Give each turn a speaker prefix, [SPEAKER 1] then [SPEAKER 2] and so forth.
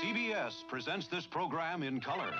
[SPEAKER 1] CBS presents this program in color.